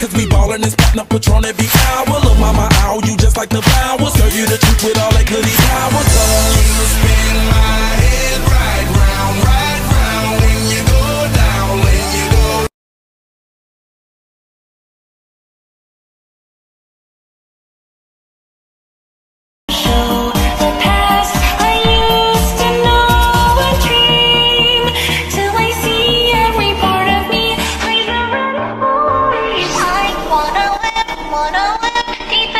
cause we ballin' and spittin' up Patron every hour. Look, mama, ow, you just like the flowers. Serve you the truth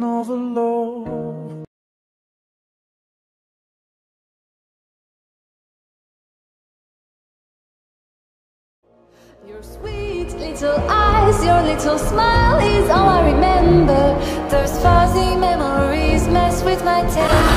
love. Your sweet little eyes, your little smile is all I remember. Those fuzzy memories mess with my temper.